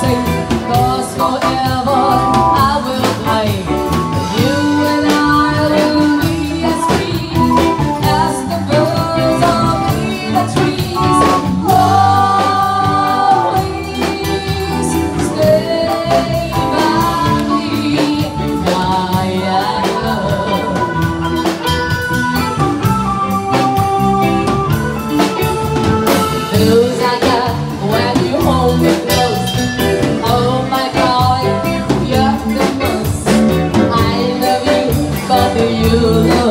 цей, то. you. love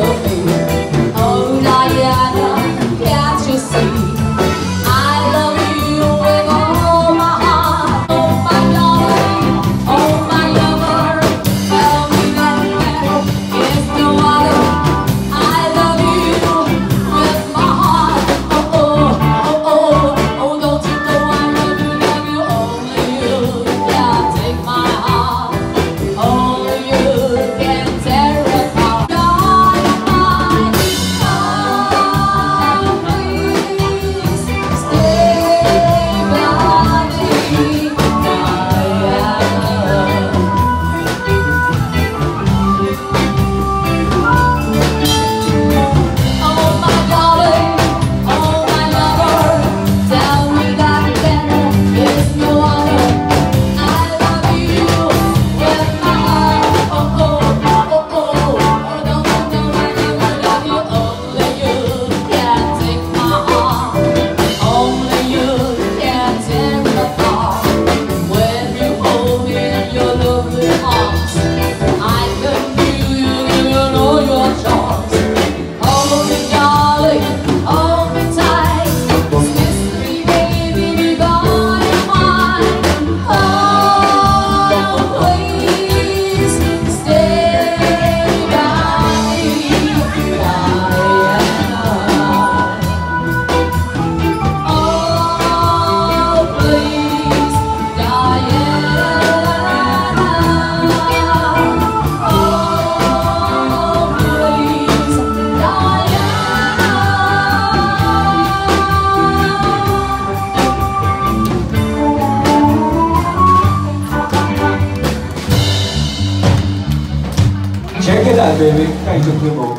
Check it out, baby. Kind of people.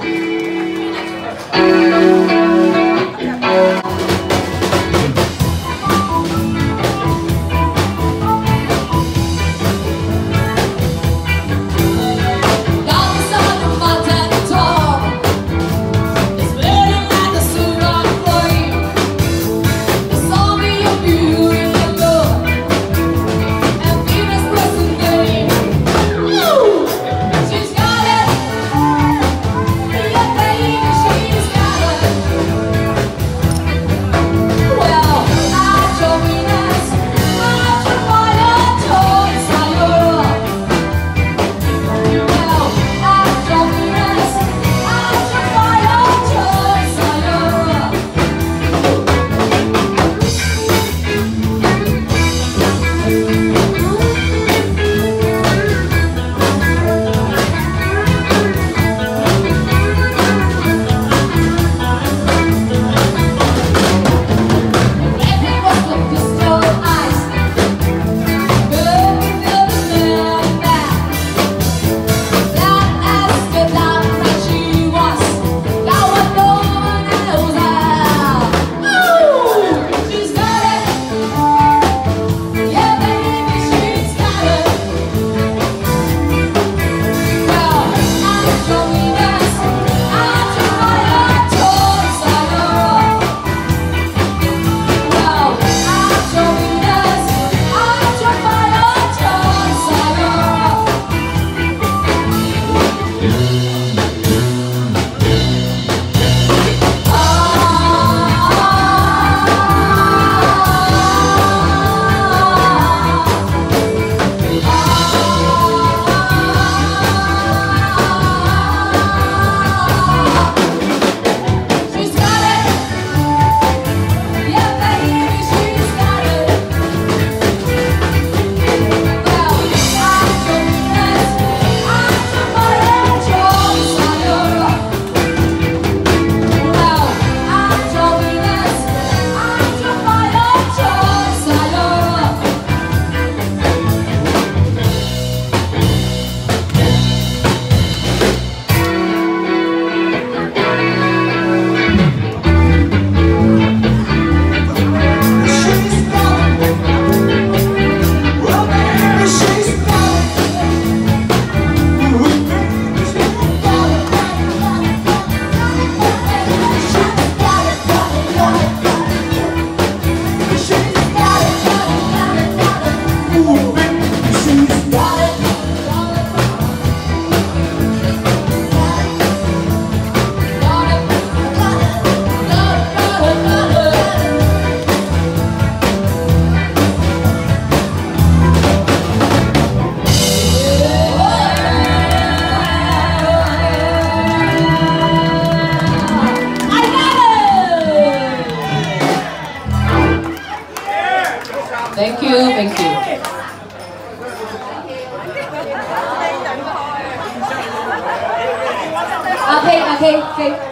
Thank you, thank you. Okay, okay, okay.